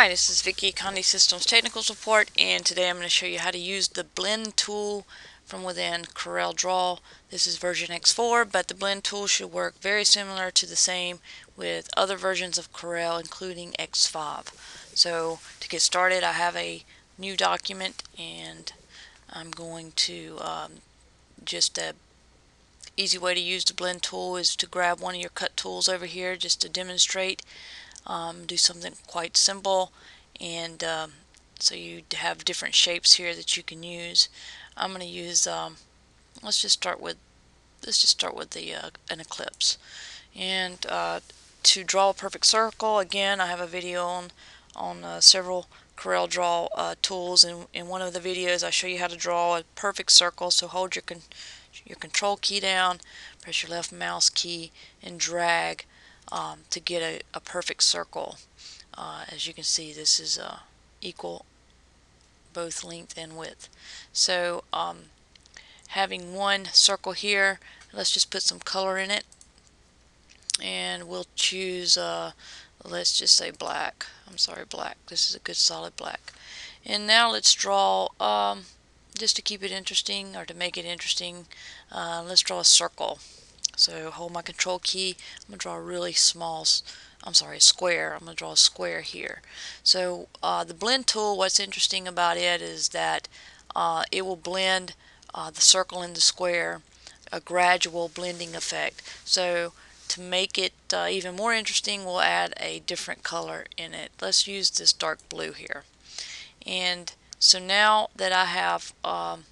Hi, this is Vicky, Conde Systems Technical Support, and today I'm going to show you how to use the blend tool from within CorelDRAW. This is version X4, but the blend tool should work very similar to the same with other versions of Corel, including X5. So to get started, I have a new document, and I'm going to um, just a easy way to use the blend tool is to grab one of your cut tools over here just to demonstrate um, do something quite simple. And um, so you have different shapes here that you can use. I'm going to use um, let's just start with let's just start with the uh, an ellipse. And uh, to draw a perfect circle again I have a video on on uh, several CorelDRAW uh, tools. And in one of the videos I show you how to draw a perfect circle. So hold your con your control key down press your left mouse key and drag um, to get a, a, perfect circle. Uh, as you can see, this is uh, equal both length and width. So um, having one circle here, let's just put some color in it. And we'll choose, uh, let's just say black. I'm sorry, black. This is a good solid black. And now let's draw, um, just to keep it interesting or to make it interesting, uh, let's draw a circle. So hold my control key. I'm going to draw a really small, I'm sorry, a square. I'm going to draw a square here. So uh, the blend tool, what's interesting about it is that uh, it will blend uh, the circle and the square, a gradual blending effect. So to make it uh, even more interesting, we'll add a different color in it. Let's use this dark blue here. And so now that I have um,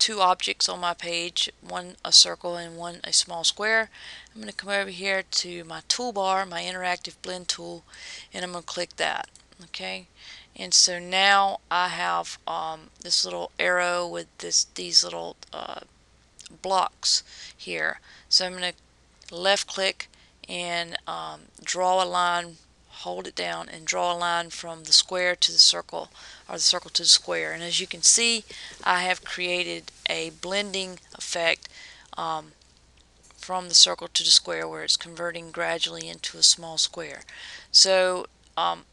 two objects on my page, one a circle and one a small square. I'm going to come over here to my toolbar, my interactive blend tool, and I'm going to click that. Okay, and so now I have um, this little arrow with this these little uh, blocks here. So I'm going to left click and um, draw a line hold it down and draw a line from the square to the circle or the circle to the square. And as you can see I have created a blending effect um, from the circle to the square where it's converting gradually into a small square. So um,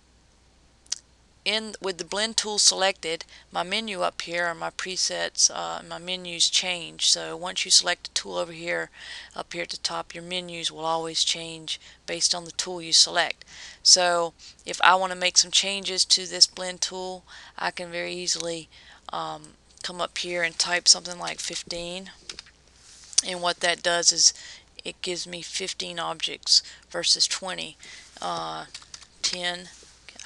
in with the blend tool selected my menu up here my presets uh, my menus change. So once you select a tool over here up here at the top your menus will always change based on the tool you select. So if I want to make some changes to this blend tool I can very easily um, come up here and type something like 15 and what that does is it gives me 15 objects versus 20 uh, 10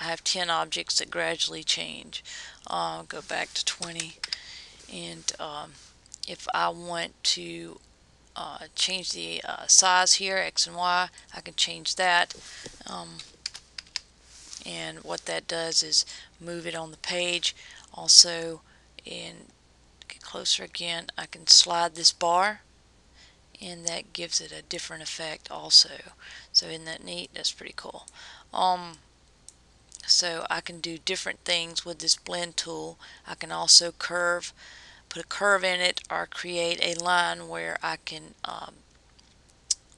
I have 10 objects that gradually change. I'll go back to 20 and um, if I want to uh, change the uh, size here, X and Y, I can change that. Um, and what that does is move it on the page. Also, and get closer again, I can slide this bar and that gives it a different effect also. So isn't that neat? That's pretty cool. Um, so I can do different things with this blend tool. I can also curve, put a curve in it or create a line where I can um,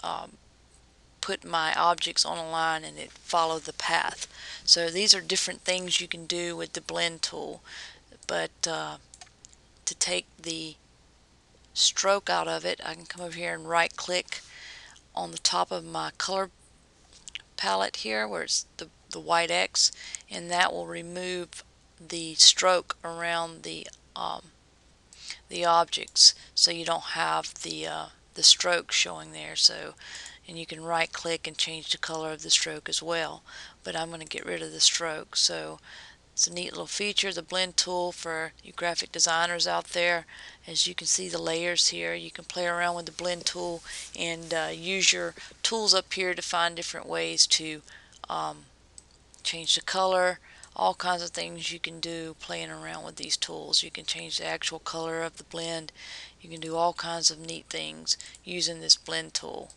um, put my objects on a line and it follow the path. So these are different things you can do with the blend tool. But uh, to take the stroke out of it, I can come over here and right click on the top of my color palette here where it's the the white X and that will remove the stroke around the um, the objects. So you don't have the uh, the stroke showing there. So and you can right click and change the color of the stroke as well. But I'm going to get rid of the stroke. So it's a neat little feature the blend tool for you graphic designers out there. As you can see the layers here you can play around with the blend tool and uh, use your tools up here to find different ways to um, change the color, all kinds of things you can do playing around with these tools. You can change the actual color of the blend. You can do all kinds of neat things using this blend tool.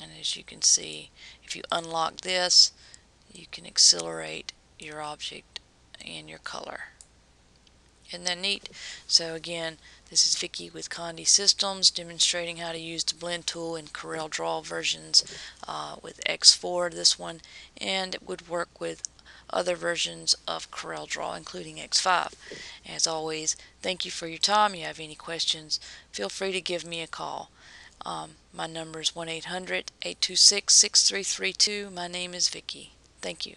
And as you can see, if you unlock this, you can accelerate your object and your color. Isn't that neat? So again, this is Vicky with Conde Systems demonstrating how to use the blend tool in CorelDRAW versions uh, with X4 this one and it would work with other versions of CorelDRAW including X5. As always, thank you for your time. If you have any questions, feel free to give me a call. Um, my number is 1-800-826-6332. My name is Vicky. Thank you.